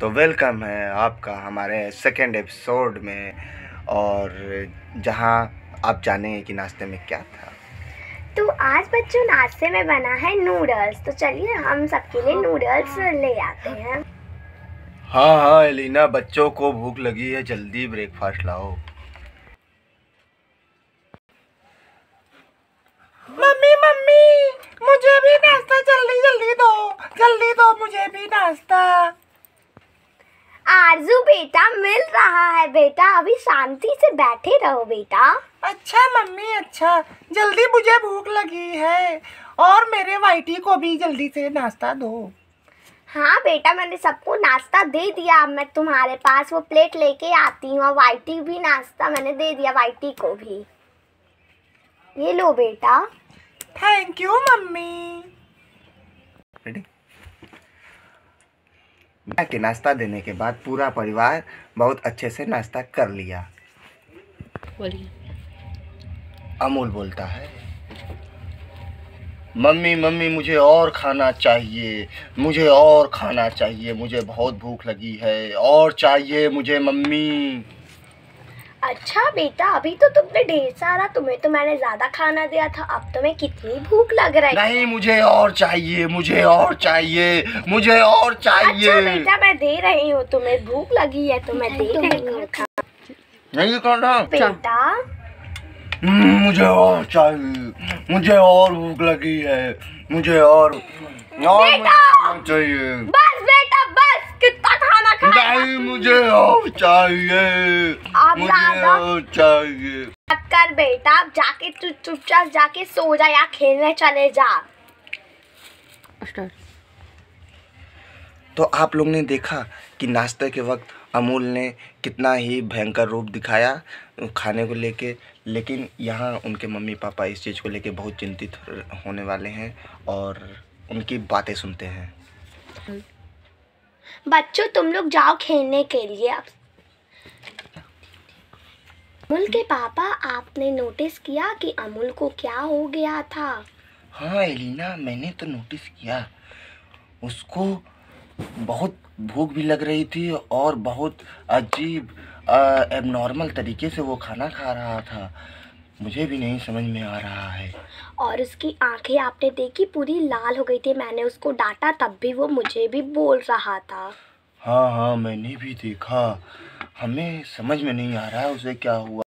तो वेलकम है आपका हमारे सेकेंड एपिसोड में और जहाँ आप जानेंगे कि नाश्ते में क्या था। तो आज बच्चों नाश्ते में बना है नूडल्स तो चलिए हम सबके लिए नूडल्स ले आते हैं। हाँ हाँ एलिना बच्चों को भूख लगी है जल्दी ब्रेकफास्ट लाओ। मम्मी मम्मी मुझे भी नाश्ता जल्दी जल्दी दो जल्दी दो मुझे भी नाश्ता। आरज़ू बेटा मिल रहा है बेटा। अभी शांति से बैठे रहो बेटा। अच्छा मम्मी अच्छा। जल्दी मुझे भूख लगी है। और मेरे वाइटी को भी जल्दी से नाश्ता दो। हाँ बेटा मैंने सबको नाश्ता दे दिया। अब मैं तुम्हारे पास वो प्लेट लेके आती हूँ। और वाइटी भी नाश्ता मैंने दे दिया वाइटी को भी। ये लो बेटा। Thank you mummy. रेडी के नाश्ता देने के बाद पूरा परिवार बहुत अच्छे से नाश्ता कर लिया। बोलिए। अमूल बोलता है मम्मी मम्मी मुझे और खाना चाहिए मुझे और खाना चाहिए मुझे बहुत भूख लगी है और चाहिए मुझे मम्मी। अच्छा बेटा अभी तो तुमने ढेर सारा तुम्हें तो मैंने ज़्यादा खाना दिया था अब तुम्हें कितनी भूख लग रही है। नहीं मुझे और चाहिए मुझे और चाहिए मुझे और चाहिए। अच्छा बेटा मैं दे रही हूँ तुम्हें भूख लगी है तो मैं दे रही हूँ। नहीं खाना बेटा। हम्म, मुझे और चाहिए मुझे और भूख लगी है मुझे और और मुझे चाहिए बस बेटा बस कितना खाना खाएगा नहीं मुझे और चाहिए। मुझे और चाहिए। कर बेटा अब जाके तू चुपचाप जाके सो जा या खेलने चले जा। तो आप लोग ने देखा कि नाश्ते के वक्त अमूल ने कितना ही भयंकर रूप दिखाया खाने को लेके लेकिन यहाँ उनके मम्मी पापा इस चीज़ को लेके बहुत चिंतित होने वाले हैं और उनकी बातें सुनते हैं। बच्चों, तुम लोग जाओ खेलने के लिए अब। अमूल के पापा, आपने नोटिस किया कि अमूल को क्या हो गया था? हाँ एलिना, मैंने तो नोटिस किया। उसको बहुत भूख भी लग रही थी और बहुत अजीब एबनॉर्मल तरीके से वो खाना खा रहा था। मुझे भी नहीं समझ में आ रहा है। और उसकी आँखें आपने देखी? पूरी लाल हो गई थी। मैंने उसको डांटा तब भी वो मुझे भी बोल रहा था। हाँ हाँ मैंने भी देखा। हमें समझ में नहीं आ रहा है उसे क्या हुआ।